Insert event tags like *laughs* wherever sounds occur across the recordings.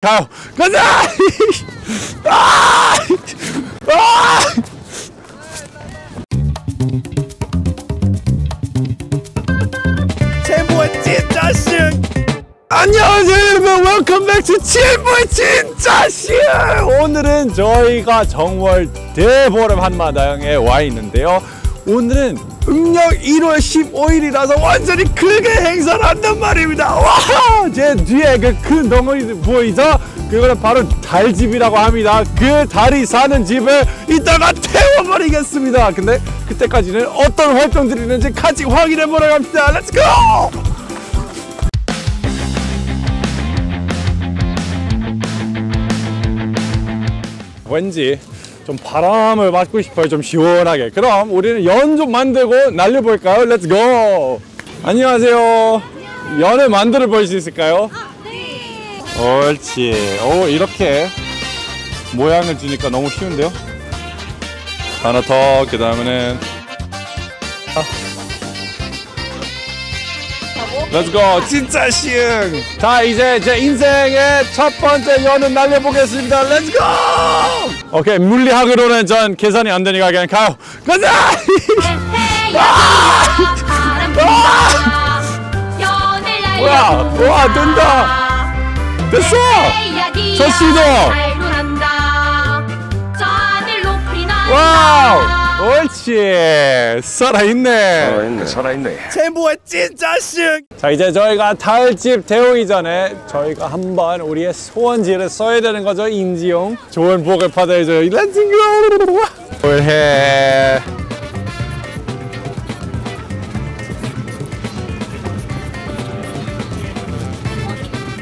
가요. 가자! 아! 아! 챔보의 찐짜씨흥! 안녕하세요 여러분 welcome back to 챔보의 찐짜씨흥! 오늘은 저희가 정월 대보름 한마당에 와 있는데요 오늘은 음력 1월 15일이라서 완전히 크게 행사를 한단 말입니다 와! 제 뒤에 그 큰 덩어리 보이죠? 그거는 바로 달집이라고 합니다 그 달이 사는 집을 이따가 태워버리겠습니다 근데 그때까지는 어떤 활동들이 있는지 같이 확인해보러 갑시다 let's go! 왠지 좀 바람을 맞고 싶어요 좀 시원하게 그럼 우리는 연 좀 만들고 날려볼까요? let's go 안녕하세요 연을 만들어 볼 수 있을까요? 옳지 오 이렇게 모양을 주니까 너무 쉬운데요? 하나 더 그 다음에는 let's go 찐짜씨흥. 자 이제 제 인생의 첫 번째 연은 날려보겠습니다. let's go 오케이 물리학으로는 전 계산이 안 되니까 그냥 가요. 가자! *laughs* 뭐야? 와 된다. 됐어! 저 시도 옳지 살아있네. 살아있네. 살아있네. 챔보의 찐짜식 자 이제 저희가 달집 태우기 전에 저희가 한번 우리의 소원지를 써야 되는 거죠 인지용. 좋은 복을 받아야죠. Let's go 올해.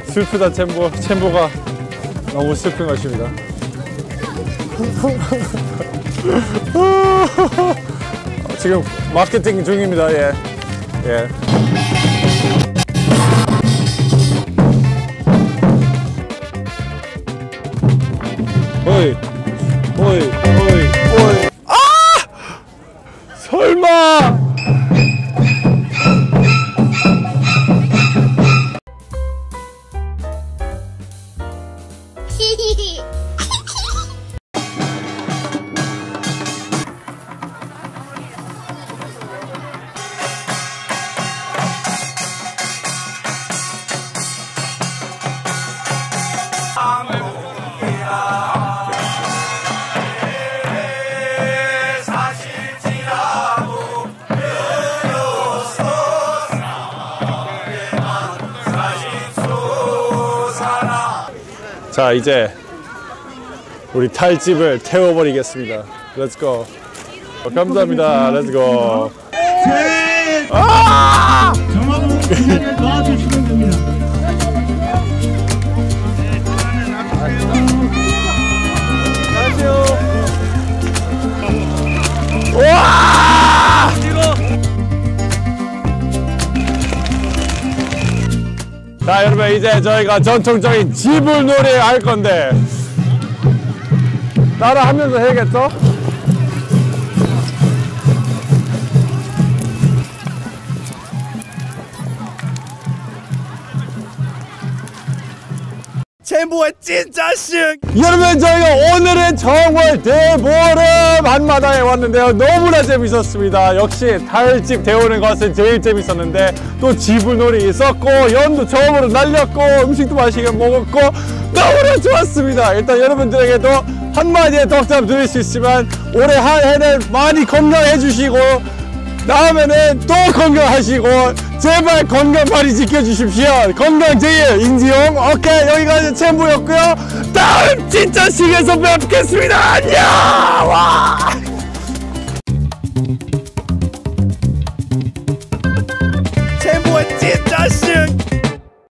슬프다 챔보. 챔보가 너무 슬픈 것입니다 *laughs* 지금 마케팅 중입니다. 예. 예. 어이, 어이, 어이. 아! 설마! *laughs* 자 이제 우리 탈집을 태워버리겠습니다. 렛츠고. 어, 감사합니다. 렛츠고. 아! 와! 자 여러분 이제 저희가 전통적인 지불놀이 할 건데 따라 하면서 해야겠죠? 챔보의 찐짜식! 여러분 저희가 오늘은 정월 대보름 한마당에 왔는데요. 너무나 재밌었습니다. 역시 달집 데우는 것은 제일 재밌었는데 또 지불놀이 있었고 연도 처음으로 날렸고 음식도 맛있게 먹었고 너무나 좋았습니다. 일단 여러분들에게도 한마디의 덕담 드릴 수 있지만 올해 한 해는 많이 건강해 주시고 다음에는 또 건강하시고 제발 건강 많이 지켜주십시오. 건강 제일 인지용. 오케이 여기까지 챔부였고요. 다음 진짜 시에서 뵙겠습니다. 안녕! 와.